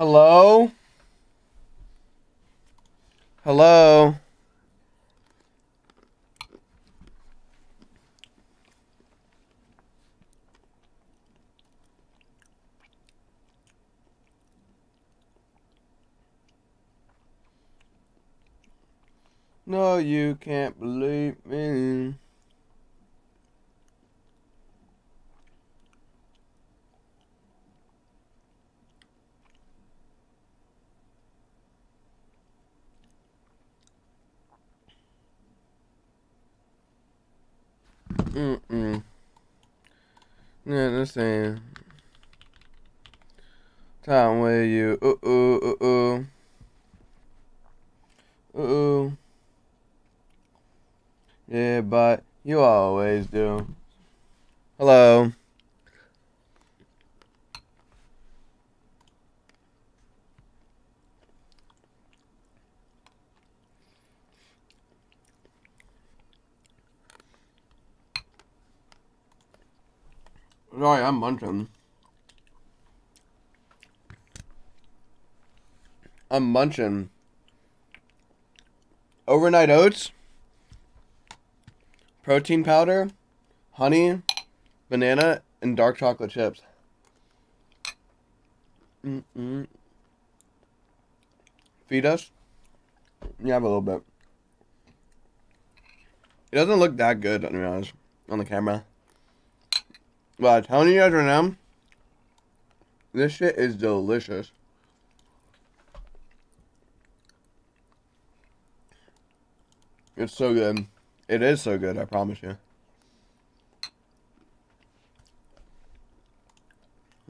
Hello? Hello? No, you can't believe me. Mm-mm. Yeah, the same. Time with you. Uh oh, uh oh. Uh oh. Yeah, but you always do. Hello. Sorry, I'm munching. I'm munching. Overnight oats, protein powder, honey, banana, and dark chocolate chips. Mm-mm. Feed us? Yeah, have a little bit. It doesn't look that good, to be honest, on the camera. But I'm telling you guys right now, this shit is delicious. It's so good. It is so good, I promise you.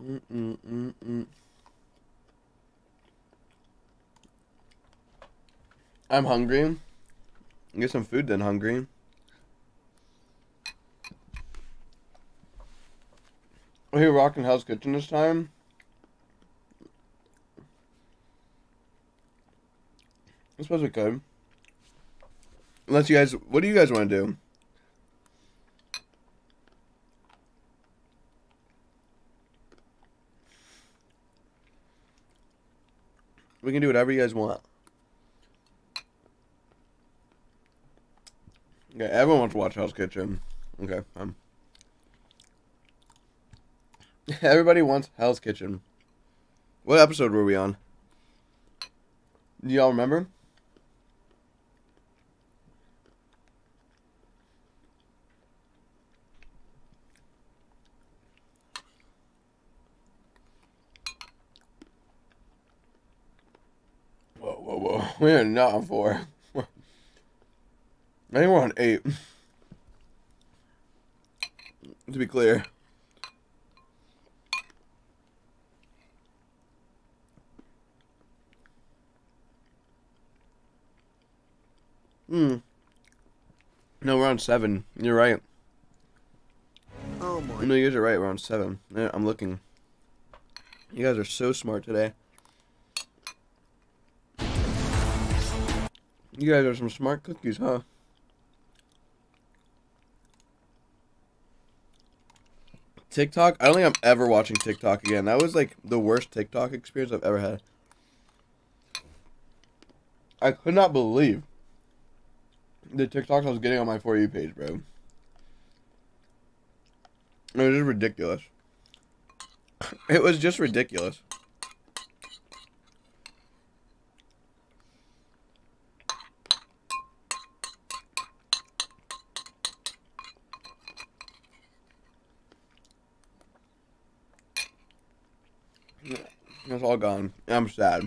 -mm -mm -mm. I'm hungry. Get some food then, hungry. Are you rocking Hell's Kitchen this time? I suppose we could. Unless you guys, what do you guys want to do? We can do whatever you guys want. Okay, everyone wants to watch Hell's Kitchen. Okay, um. Everybody wants Hell's Kitchen. What episode were we on? Do y'all remember? Whoa, whoa, whoa. We are not on four. I think we're on eight. to be clear. Hmm. No, we're on seven. You're right. Oh my. No, you guys are right. We're on seven. I'm looking. You guys are so smart today. You guys are some smart cookies, huh? TikTok? I don't think I'm ever watching TikTok again. That was like the worst TikTok experience I've ever had. I could not believe the TikToks I was getting on my For You page, bro. It was just ridiculous. It was just ridiculous. It's all gone. I'm sad.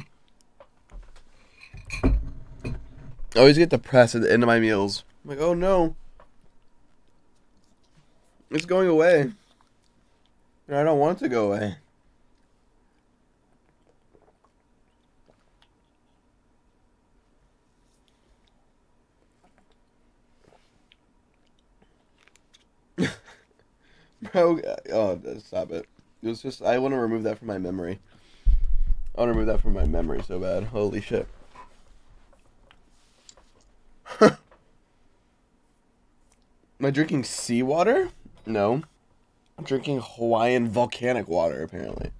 I always get depressed at the end of my meals. I'm like, oh no. It's going away. And I don't want it to go away. Bro, uh, oh, uh, stop it. It was just, I want to remove that from my memory. I want to remove that from my memory so bad. Holy shit. Am I drinking seawater? No. I'm drinking Hawaiian volcanic water, apparently.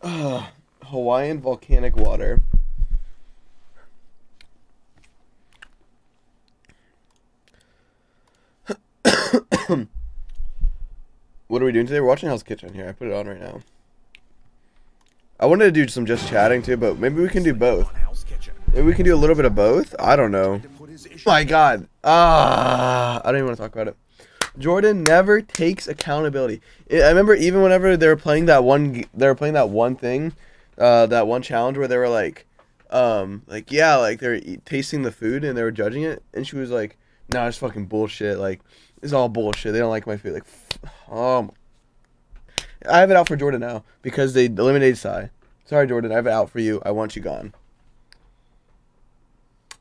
Uh, Hawaiian volcanic water. what are we doing today? We're watching Hell's Kitchen here. I put it on right now. I wanted to do some just chatting too, but maybe we can do both. Maybe we can do a little bit of both. I don't know. My God. Ah, I don't even want to talk about it. Jordan never takes accountability. I remember even whenever they were playing that one, they were playing that one thing, uh, that one challenge where they were like, um, like yeah, like they're tasting the food and they were judging it, and she was like, "No, it's fucking bullshit. Like, it's all bullshit. They don't like my food. Like, um, I have it out for Jordan now because they eliminated Sai. Sorry, Jordan. I have it out for you. I want you gone.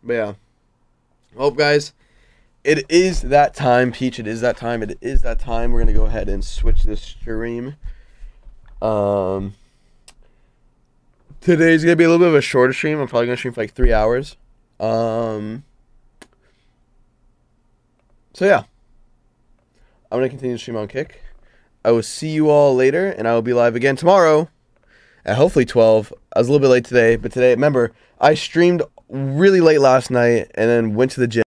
But yeah. Hope guys. It is that time, Peach. It is that time. It is that time. We're gonna go ahead and switch this stream. Um today's gonna be a little bit of a shorter stream. I'm probably gonna stream for like three hours. Um So yeah. I'm gonna continue to stream on Kick. I will see you all later, and I will be live again tomorrow at hopefully 12. I was a little bit late today, but today, remember, I streamed really late last night and then went to the gym.